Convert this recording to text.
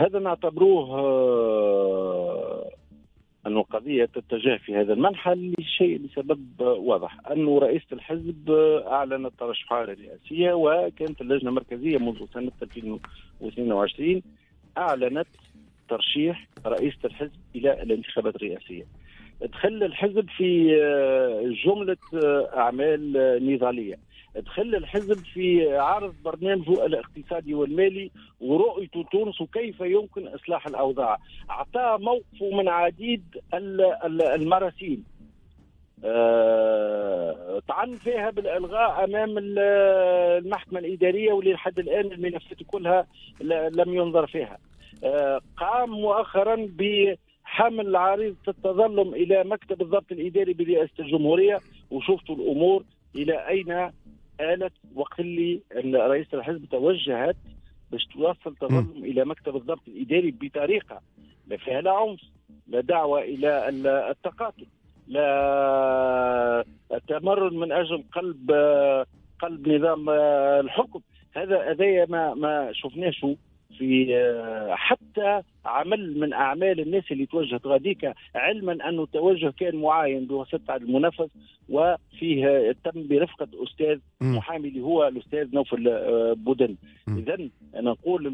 هذا نعتبروه آه، أن القضية تتجه في هذا المنحى لشيء لسبب واضح. أنه رئيسة الحزب أعلنت ترشحها للرئاسية وكانت اللجنة المركزية منذ سنة 2022 أعلنت ترشيح رئيسة الحزب إلى الانتخابات الرئاسية. دخل الحزب في آه، جملة آه، أعمال نضالية. دخل الحزب في عرض برنامجه الاقتصادي والمالي ورؤيته تونس وكيف يمكن إصلاح الأوضاع. اعطى موقفه من عديد المراسيل. آه، طعن فيها بالإلغاء أمام المحكمة الإدارية واللي لحد الآن الملفات كلها لم ينظر فيها. آه، قام مؤخرا بحمل عريضه التظلم إلى مكتب الضبط الإداري برئاسة الجمهورية وشفتوا الأمور إلى أين آلت وقت اللي رئيس الحزب توجهت باش توصل تظلم إلى مكتب الضبط الإداري بطريقة لا فيها لا عنف لا دعوة إلى التقاتل لا التمرد من أجل قلب قلب نظام الحكم. هذا هذايا ما ما شفناش في آه، حتى عمل من أعمال الناس اللي توجهت غاديك علما انه التوجه كان معاين بواسطة المنفذ وفيه تم برفقة أستاذ محامي اللي هو الأستاذ نوفل آه، بودن. اذا أنا نقول